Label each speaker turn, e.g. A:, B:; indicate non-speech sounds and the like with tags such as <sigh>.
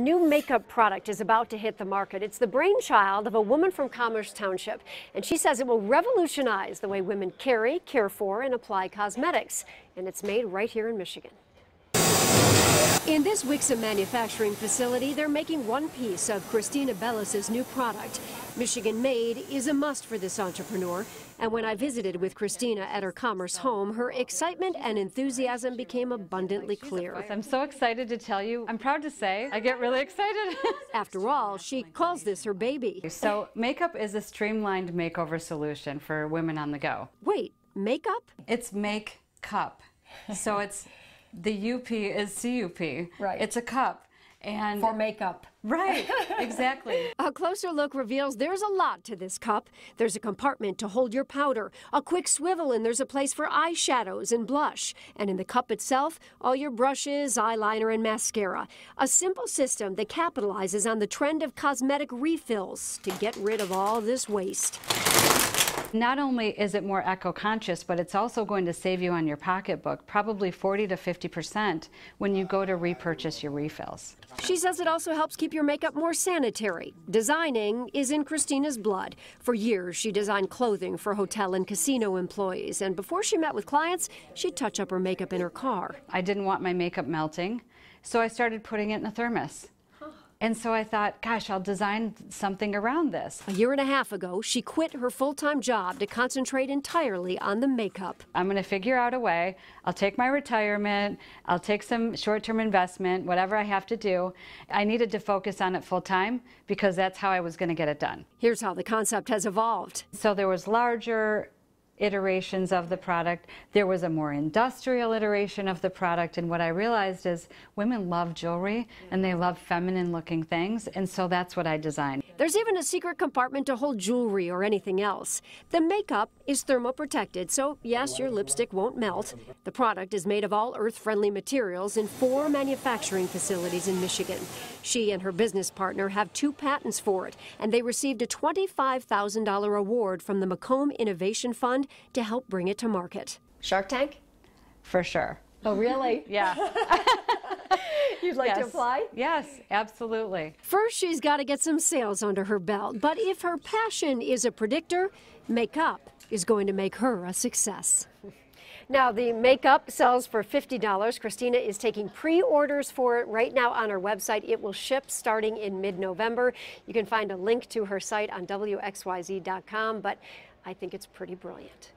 A: New makeup product is about to hit the market. It's the brainchild of a woman from Commerce Township, and she says it will revolutionize the way women carry, care for, and apply cosmetics. And it's made right here in Michigan. In this Wixom manufacturing facility, they're making one piece of Christina Bellis's new product. Michigan made is a must for this entrepreneur. And when I visited with Christina at her commerce home, her excitement and enthusiasm became abundantly clear.
B: I'm so excited to tell you. I'm proud to say I get really excited. <laughs>
A: After all, she calls this her baby.
B: So, makeup is a streamlined makeover solution for women on the go.
A: Wait, makeup?
B: It's make cup. So it's the UP is CUP.
C: Right.
B: It's a cup. And
C: for makeup.
B: Right, <laughs> exactly.
A: a closer look reveals there's a lot to this cup. There's a compartment to hold your powder, a quick swivel, and there's a place for eyeshadows and blush. And in the cup itself, all your brushes, eyeliner, and mascara. A simple system that capitalizes on the trend of cosmetic refills to get rid of all this waste.
B: Not only is it more eco-conscious, but it's also going to save you on your pocketbook, probably 40 to 50% when you go to repurchase your refills.
A: She says it also helps keep your makeup more sanitary. Designing is in Christina's blood. For years, she designed clothing for hotel and casino employees, and before she met with clients, she'd touch up her makeup in her car.
B: I didn't want my makeup melting, so I started putting it in a thermos. And so I thought, gosh, I'll design something around this.
A: A year and a half ago, she quit her full time job to concentrate entirely on the Make-Cup.
B: I'm going to figure out a way. I'll take my retirement, I'll take some short term investment, whatever I have to do. I needed to focus on it full time because that's how I was going to get it done.
A: Here's how the concept has evolved.
B: So there was larger iterations of the product. There was a more industrial iteration of the product. And what I realized is women love jewelry and they love feminine looking things. And so that's what I designed.
A: There's even a secret compartment to hold jewelry or anything else. The makeup is thermoprotected, so yes, your lipstick won't melt. The product is made of all earth friendly materials in four manufacturing facilities in Michigan. She and her business partner have two patents for it, and they received a $25,000 award from the Macomb Innovation Fund to help bring it to market.
C: Shark Tank?
B: For sure.
C: Oh, really? <laughs>
B: Yeah. <laughs>
C: You'd like
B: yes.
C: to apply?
B: Yes, absolutely.
A: First, she's got to get some sales under her belt. But if her passion is a predictor, Make-Cup is going to make her a success. Now, the Make-Cup sells for $50. Christina is taking pre orders for it right now on her website. It will ship starting in mid November. You can find a link to her site on WXYZ.com, but I think it's pretty brilliant.